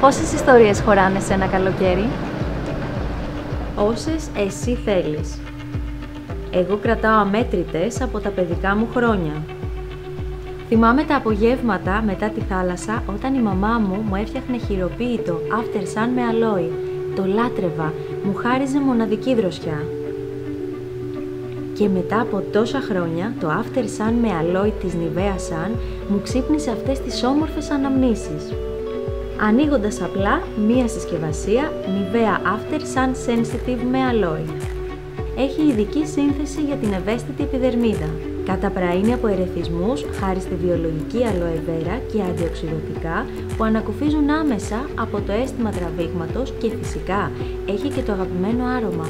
Πόσες ιστορίες χωράνε σε ένα καλοκαίρι; Όσες εσύ θέλεις. Εγώ κρατάω αμέτρητες από τα παιδικά μου χρόνια. Θυμάμαι τα απογεύματα μετά τη θάλασσα όταν η μαμά μου μου έφτιαχνε χειροποίητο after sun με αλόι. Το λάτρευα, μου χάριζε μοναδική δροσιά. Και μετά από τόσα χρόνια, το After Sun με αλόι της Nivea Sun μου ξύπνησε αυτές τις όμορφες αναμνήσεις. Ανοίγοντας απλά μία συσκευασία Nivea After Sun Sensitive με αλόι. Έχει ειδική σύνθεση για την ευαίσθητη επιδερμίδα. Καταπραίνει από ερεθισμούς χάρη στη βιολογική αλοεβέρα και αντιοξυδοτικά που ανακουφίζουν άμεσα από το αίσθημα τραβήγματος και φυσικά έχει και το αγαπημένο άρωμα.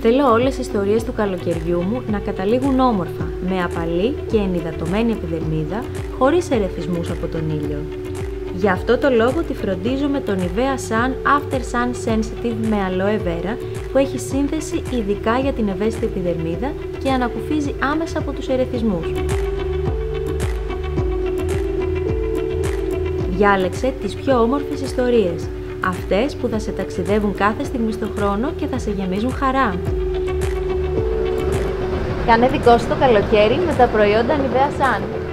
Θέλω όλες οι ιστορίες του καλοκαιριού μου να καταλήγουν όμορφα, με απαλή και ενυδατωμένη επιδερμίδα, χωρίς ερεθισμούς από τον ήλιο. Γι' αυτό το λόγο τη φροντίζω με τον Nivea Sun After Sun Sensitive με Aloe Vera που έχει σύνθεση ειδικά για την ευαίσθητη επιδερμίδα και ανακουφίζει άμεσα από τους ερεθισμούς. Διάλεξε τις πιο όμορφες ιστορίες, αυτές που θα σε ταξιδεύουν κάθε στιγμή στον χρόνο και θα σε γεμίζουν χαρά. Κάνε δικό σου το καλοκαίρι με τα προϊόντα Nivea Sun.